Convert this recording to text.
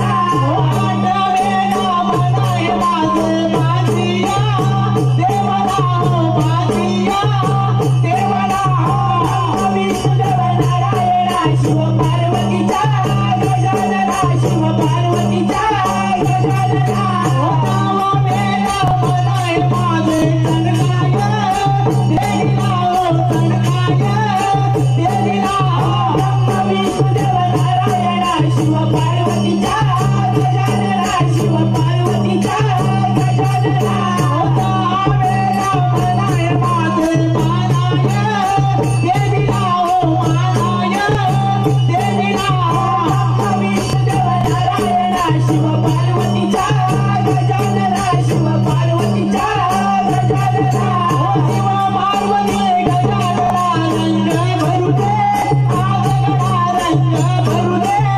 Bravo! Oh,